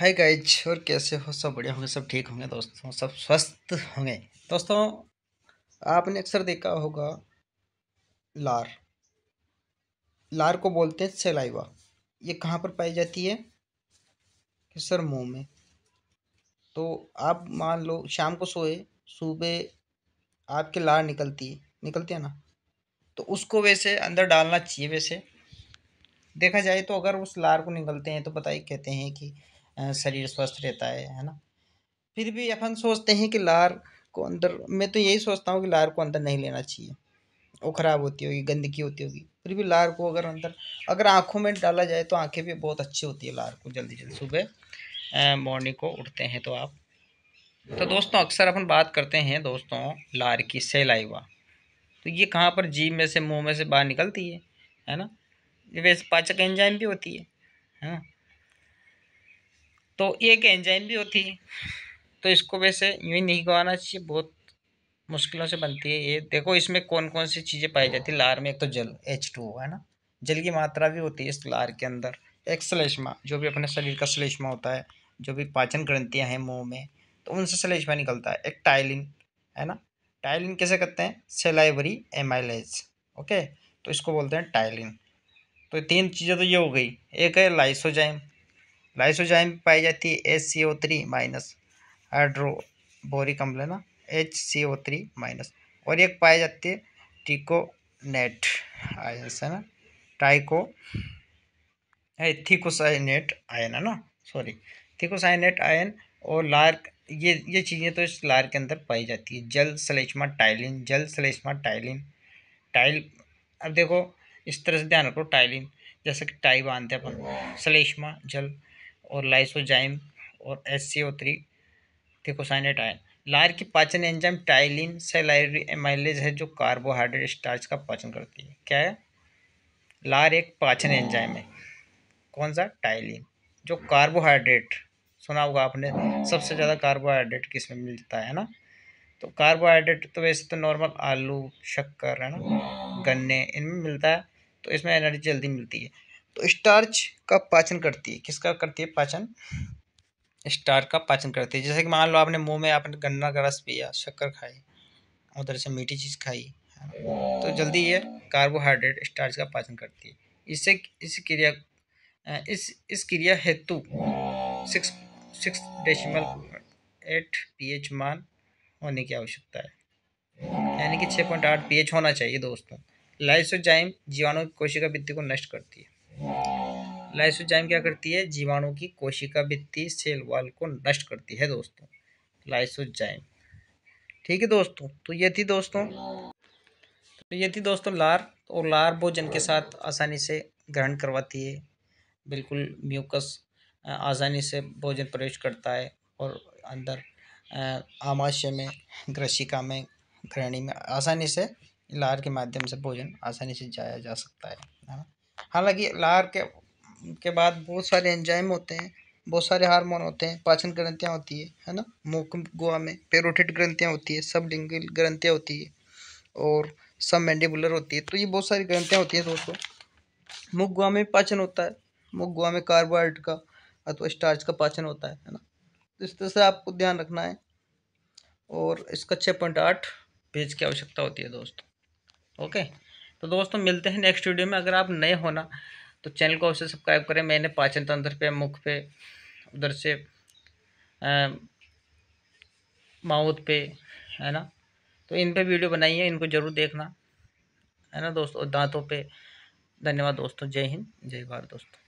हाय guys, और कैसे हो? सब बढ़िया होंगे, सब ठीक होंगे दोस्तों, सब स्वस्थ होंगे। दोस्तों, आपने अक्सर देखा होगा, लार। लार को बोलते हैं सेलाइवा। ये कहाँ पर पाई जाती है? कि सर मुँह में। तो आप मान लो, शाम को सोए, सुबह आपके लार निकलती है। निकलती है ना? तो उसको वैसे अंदर डालना चाहिए वैसे। देखा जाए तो अगर उस लार को निकलते हैं तो बताइए कहते हैं कि शरीर स्वस्थ रहता है है ना? फिर भी अपन सोचते हैं कि लार को अंदर, मैं तो यही सोचता हूँ कि लार को अंदर नहीं लेना चाहिए। वो ख़राब होती होगी, गंदगी होती होगी। फिर भी लार को अगर अंदर, अगर आँखों में डाला जाए तो आँखें भी बहुत अच्छी होती है लार को जल्दी जल्दी। सुबह मॉर्निंग को उठते हैं तो आप। तो दोस्तों, अक्सर अपन बात करते हैं दोस्तों लार की सेलाइवा तो ये कहाँ पर, जीभ में से, मुँह में से बाहर निकलती है है ना? वैसे पाचक एंजाइम भी होती है है ना? तो एक एंजाइम भी होती है। तो इसको वैसे यूँ ही नहीं गवाना चाहिए, बहुत मुश्किलों से बनती है ये। देखो इसमें कौन कौन सी चीज़ें पाई जाती है, लार में एक तो जल एच टू है ना? जल की मात्रा भी होती है इस लार के अंदर। एक श्लेष्मा, जो भी अपने शरीर का श्लेष्मा होता है, जो भी पाचन ग्रंथियाँ हैं मुँह में तो उनसे श्लेष्मा निकलता है। एक टाइलिन, है ना? टाइलिन कैसे करते हैं? Salivary amylase, okay? तो इसको बोलते हैं टाइलिन। तो तीन चीज़ें तो ये हो गई। एक है लाइसोजाइम लाइसोजाइम पाई जाती है H C O three minus hydroboric अम्ल है ना H C O three minus और एक पाई जाती है टीको नेट आयन्स है ना टाइको थिकोसाइनेट आयन है ना सॉरी थिकोसाइनेट आयन और लार ये ये चीज़ें तो इस लार के अंदर पाई जाती है। जल सलेचमा टाइलिन, जल सलेचमा टाइलिन, टाइल, अब देखो, इस तरह से ध्यान रखो, टाइलिन, जैसे कि टाई बांधते हैं अपन सलेशमा जल और लाइसोजाइम और S C O three thiocyanate ion लार की पाचन एंजाइम टाइलिन सेलाइरी एमाइलेज है, जो कार्बोहाइड्रेट स्टार्च का पाचन करती है। क्या है? लार एक पाचन एंजाइम है। कौन सा? टाइलिन, जो कार्बोहाइड्रेट, सुना होगा आपने, सबसे ज़्यादा कार्बोहाइड्रेट किसमें मिलता है ना? तो कार्बोहाइड्रेट तो वैसे तो नॉर्मल आलू, शक्कर, है ना? गन्ने, इनमें मिलता है तो इसमें एनर्जी जल्दी मिलती है। तो स्टार्च का पाचन करती है। किसका करती है पाचन? स्टार का पाचन करती है। जैसे कि मान लो आपने मुँह में आपने गन्ना का रस पिया, शक्कर खाई, उधर से मीठी चीज़ खाई तो जल्दी ये कार्बोहाइड्रेट स्टार्च का पाचन करती है। इससे इस क्रिया इस इस क्रिया हेतु six six decimal eight pH मान होने की आवश्यकता है। यानी कि छः पॉइंट आठ पीएच होना चाहिए दोस्तों। लाइसोजाइम जीवाणु की कोशिका भित्ति को नष्ट करती है। लाइसोजाइम क्या करती है? जीवाणु की कोशिका भित्ति सेल वाल को नष्ट करती है दोस्तों। लाइसोजाइम ठीक है दोस्तों? तो ये थी दोस्तों। तो ये थी दोस्तों लार। और लार भोजन के साथ आसानी से ग्रहण करवाती है। बिल्कुल म्यूकस आसानी से भोजन प्रवेश करता है। और अंदर आमाशय में ग्रशिका में घृणी में आसानी से लार के माध्यम से भोजन आसानी से जाया जा सकता है। हालाँकि लार के के बाद बहुत सारे एंजाइम होते हैं, बहुत सारे हार्मोन होते हैं, पाचन ग्रंथियाँ होती है है ना? मुख, गुआ में पेरोटिड ग्रंथियाँ होती है सब लिंगल ग्रंथियाँ होती है और सब मैंडिबुलर होती है। तो ये बहुत सारी ग्रंथियाँ होती हैं दोस्तों। मुख, गुआ में पाचन होता है। मुख, गुआ में कार्बोहाइड्रेट का अथवा स्टार्च का पाचन होता है है ना? तो इस तरह से आपको ध्यान रखना है और इसका छः पॉइंट आठ पेज की आवश्यकता होती है दोस्तों। ओके तो दोस्तों मिलते हैं नेक्स्ट वीडियो में। अगर आप नए होना तो चैनल को अवश्य सब्सक्राइब करें। मैंने पाचन तंत्र पे, मुख पे, उधर से माउथ पे, है ना? तो इन पे वीडियो बनाई है इनको ज़रूर देखना, है ना दोस्तों? दांतों पे। धन्यवाद दोस्तों। जय हिंद। जय भारत दोस्तों।